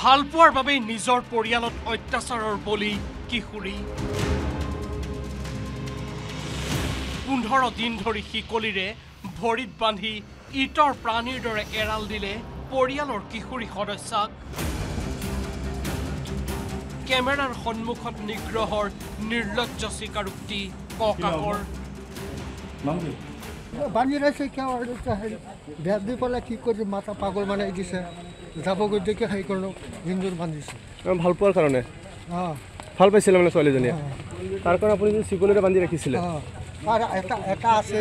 ভাল পোৱাৰ বাবেই নিজৰ পৰিয়ালত অত্যাচাৰৰ বলি কিশোৰী। পোন্ধৰ দিন ধৰি শিকলিৰে ভৰিত বান্ধি ইটৰ প্ৰাণীৰ দৰে এৰাল দিলে পৰিয়ালৰ কিশোৰী সদস্যাক। কেমেৰাৰ সন্মুখত নিগ্ৰহৰ নিৰ্লজ্জ স্বীকাৰোক্তি ককাকৰ বান্ধি ৰাখিছে কিয় দি পেলাই কি কৰিছে মাথা পাগল মানে দিছে দেখি হেৰি কৰিলোঁ হিন্দুৰ বান্ধিছে। ভাল পোৱাৰ কাৰণে। অঁ। ভাল পাইছিলে মানে ছোৱালীজনীয়ে। তাৰ কাৰণে আপুনি যদি চিকলিৰে বান্ধি ৰাখিছিলে। এটা এটা আছে।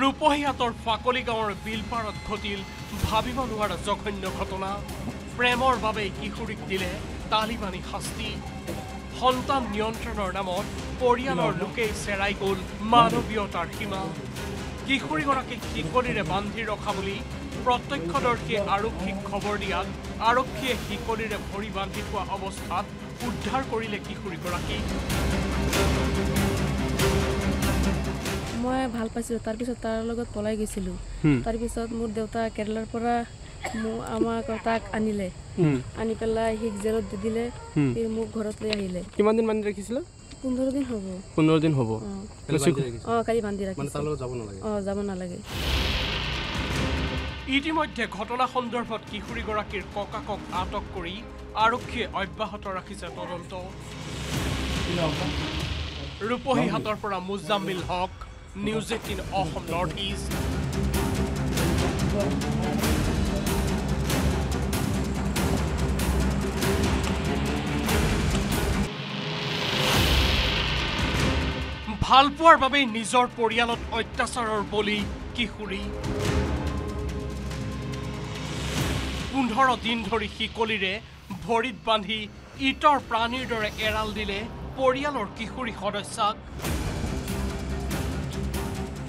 ৰূপহীহাটৰ ফাকলি গাঁৱৰ বিলপাৰত ঘটিল ভাবিব নোৱাৰা জঘন্য ঘটনা। প্ৰেমৰ বাবেই কিশোৰীক দিলে তালিবানী শাস্তি। সন্তান নিয়ন্ত্ৰণৰ নামত পৰিয়ালৰ লোকেই চেৰাই গ'ল মানৱীয়তাৰ সীমা। কিশোৰীগৰাকীক শিকলিৰে বান্ধি ৰখা বুলি প্ৰত্যক্ষদৰ্শীয়ে আৰক্ষীক খবৰ দিয়াত আৰক্ষীয়ে শিকলিৰে ভৰি বান্ধি থোৱা অৱস্থাত উদ্ধাৰ কৰিলে কিশোৰীগৰাকীক মই ভাল পাইছিলোঁ। তাৰপিছত তাৰ লগত পলাই গৈছিলোঁ। তাৰপিছত মোৰ দেউতা কেৰেলাৰ পৰা মোক আমাক তাক আনিলে। আনি পেলাই সিক জেলত দি দিলে মোক ঘৰত লৈ আহিলে। কিমান দিন বান্ধি ৰাখিছিলে? পোন্ধৰ দিন হ'ব। পোন্ধৰ দিন হ'ব। অঁ। কালি বান্ধি অঁ যাব নালাগে। ইতিমধ্যে ঘটনা সন্দৰ্ভত কিশোৰীগৰাকীৰ ককাকক আটক কৰি আৰক্ষীয়ে অব্যাহত ৰাখিছে তদন্ত। ৰূপহীহাটৰ পৰা Mujammil Haque news eighteen Asom north east. ভাল পোৱাৰ বাবেই নিজৰ পৰিয়ালত অত্যাচাৰৰ বলি কিশোৰী। পোন্ধৰ দিন ধৰি শিকলিৰে ভৰিত বান্ধি ইটৰ প্ৰাণীৰ দৰে এৰাল দিলে পৰিয়ালৰ কিশোৰী সদস্যাক।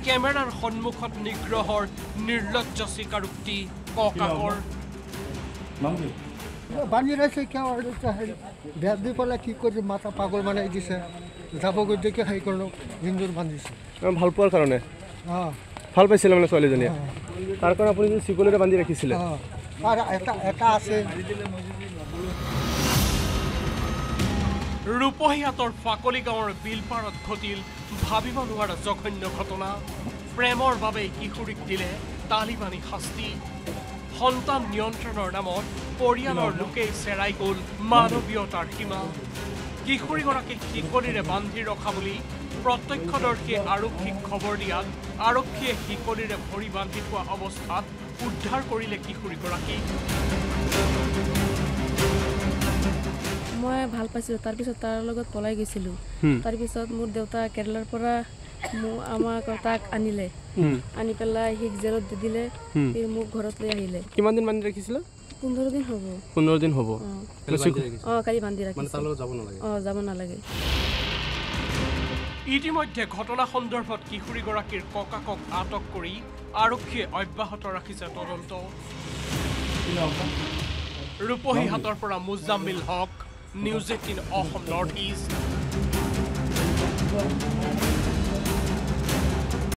কেমেৰাৰ সন্মুখত নিগ্ৰহৰ নিৰ্লজ্জ স্বীকাৰোক্তি। ককাকৰ বান্ধি ৰাখিছে কিয় আৰু এতিয়া হেৰি বেট দি পেলাই কি কৰিছে মাথা পাগল মানে দিছে। যাবগৈ দেখি হেৰি কৰিলোঁ হিন্দুৰ বান্ধিছে ভাল পোৱাৰ কাৰণে। অঁ ভাল পাইছিলে মানে ছোৱালীজনীয়ে। তাৰ কাৰণে আপুনি যদি চিকলিৰে বান্ধি ৰাখিছিলে। অঁ আৰু এটা এটা আছে। ৰূপহীহাটৰ ফাকলি গাঁৱৰ বিলপাৰত ঘটিল ভাবিব নোৱাৰা জঘন্য ঘটনা। প্ৰেমৰ বাবেই কিশোৰীক দিলে তালিবানী শাস্তি। সন্তান নিয়ন্ত্ৰণৰ নামত পৰিয়ালৰ লোকেই চেৰাই গ'ল মানৱীয়তাৰ সীমা। কিশোৰীগৰাকীক শিকলিৰে বান্ধি ৰখা বুলি প্ৰত্যক্ষদৰ্শীয়ে আৰক্ষীক খবৰ দিয়াত আৰক্ষীয়ে শিকলিৰে ভৰি বান্ধি থোৱা অৱস্থাত উদ্ধাৰ কৰিলে কিশোৰীগৰাকীক মই ভাল পাইছিলোঁ। তাৰপিছত তাৰ লগত পলাই গৈছিলোঁ। তাৰপিছত মোৰ দেউতা কেৰেলাৰ পৰা মোক আমাক তাক আনিলে। আনি পেলাই সিক জেলত দি দিলে সি মোক ঘৰত লৈ আহিলে। কিমান দিন বান্ধি ৰাখিছিলে? পোন্ধৰ দিন হ'ব। পোন্ধৰ দিন হ'ব। অঁ। কালি বান্ধি ৰাখিছে। অঁ যাব নালাগে। ইতিমধ্যে ঘটনা সন্দৰ্ভত কিশোৰীগৰাকীৰ ককাকক আটক কৰি আৰক্ষীয়ে অব্যাহত ৰাখিছে তদন্ত। ৰূপহীহাটৰ পৰা Mujammil Haque news eighteen Asom north east. Thank you.